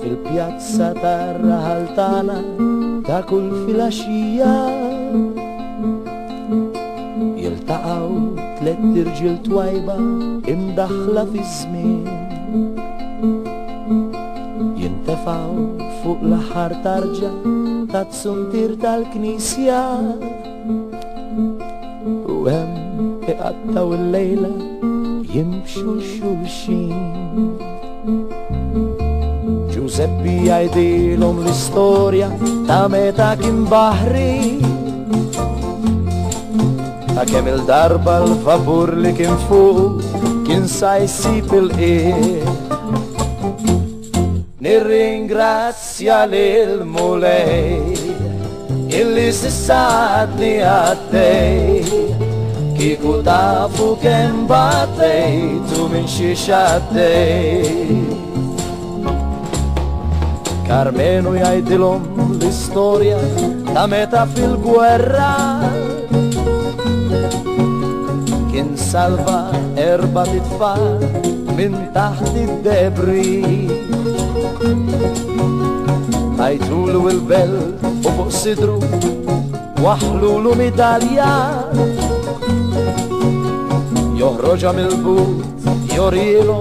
Fil-pjazza tarra għaltana ta' kull filaxija Jiltaqaw tlet irġil twajba imdaħla fi żmien Jintefaw fuq l-aħħar tarġa ta' tsuntir tal-knisja u hemm iqattaw il-lejla jimxu xulxin. Giuseppi jgħidilhom l-istorja ta' meta kien baħri. Ta' kemm il-darba l-vapur li kien fuq kien sa' il Nirringrazzja lil mulej illi sissadni għaddej Kiku tafu kem battejtu minn xi xaddej Karmenu jajdilom l-istoria ta' meta fil-gwerra Kien salva erba titfal min tahti debri Tajtulu il-bel u fuq sidru waħlulu medalja joħroġa mill-but jorilu,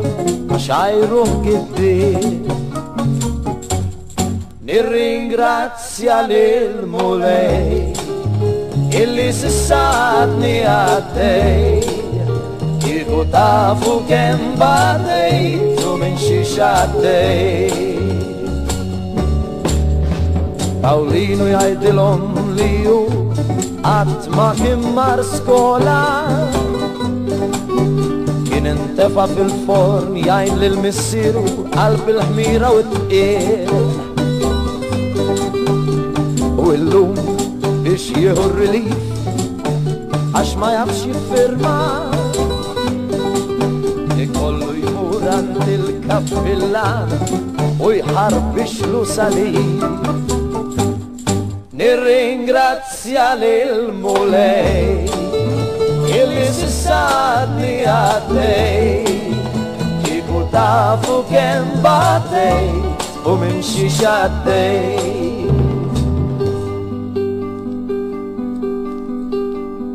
għaxajru kiddi Nirringrazzja l mulej illi e s-sadni għaddej kiku tafu kem tu minn xiexaddej Paulino jajdilom li ju għatma kimmar skola Efa fil-forn jajn lil-missiru Qalb il-ħmira u t qir U l-lum biex jieħu r-relief Għax ma jafx jiffirma Ikollu jmur għand il-kappillan U jħarbix lu salib Nirringrazzja lil-mulej sissadni għaddej Kiku tafu kem batej u mimxi xaddej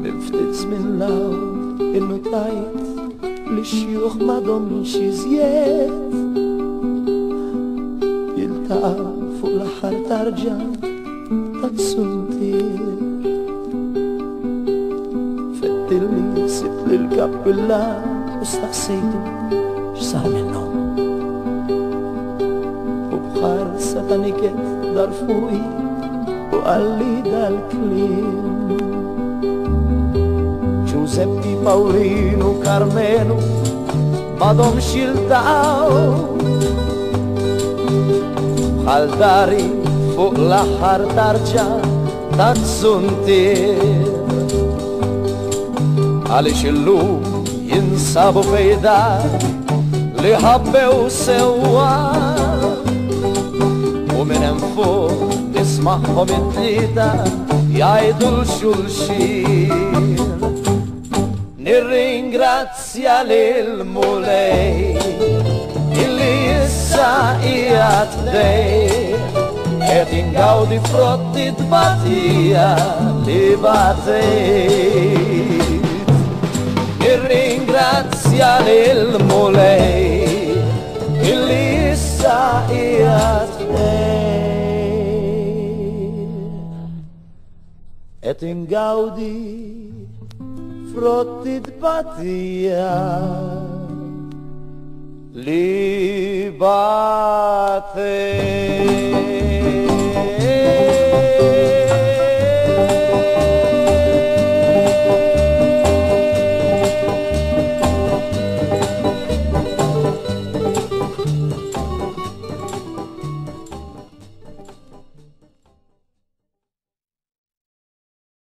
Miftit smillaw innu tajt li xjuħ madom xizjiet Jiltaqaf fuq l-ħar tarġan ta' suntiet bil-kappilla u staqsejtu x'sar minnhom. U bħar sataniket niket dar fuqi u għalli dal-klim. Giuseppi Paulinu Carmenu madhom xiltaw. Bħal dari fuq laħar aħħar tarġa ta' għalix illum jinsabu fejda li ħabbew sewa u minn fu nismaħħom it-tlieta jajdu l-xulxin nirringrazzja l mulej illi jissa ijat dej et ingaudi frotti d-batija li batej dwar il-mulej illi issa qiegħed Et ingaudi frotti tbatija li batej.